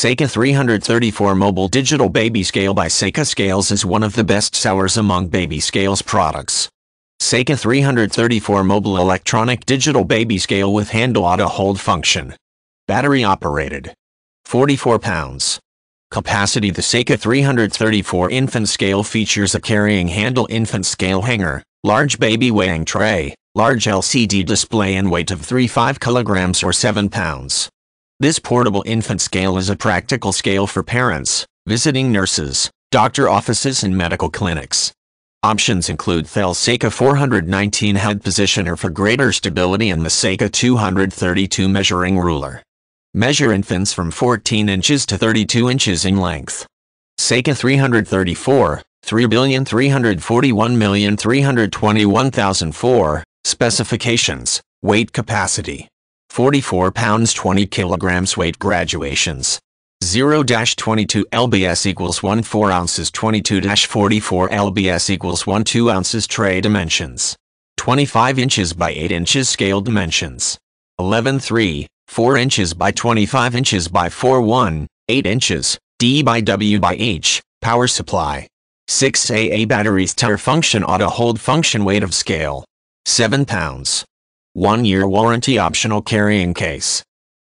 Seca 334 Mobile Digital Baby Scale by Seca Scales is one of the best sellers among baby scales products. Seca 334 Mobile Electronic Digital Baby Scale with Handle Auto Hold Function. Battery operated. 44 pounds. Capacity The Seca 334 infant scale features a carrying handle infant scale hanger, large baby weighing tray, large LCD display and weight of 3-5 kilograms or 7 pounds. This portable infant scale is a practical scale for parents, visiting nurses, doctor offices and medical clinics. Options include Thel Seca 419 head positioner for greater stability and the Seca 232 measuring ruler. Measure infants from 14 inches to 32 inches in length. Seca 334, 3,341,321,004, specifications, weight capacity. 44 pounds 20 kilograms weight graduations. 0-22 lbs equals 1 4 ounces 22-44 lbs equals 1 2 ounces tray dimensions. 25 inches by 8 inches scale dimensions. 11 3, 4 inches by 25 inches by 4 1, 8 inches, D by W by H, power supply. 6 AA batteries tare function auto hold function weight of scale. 7 pounds. 1 year warranty optional carrying case.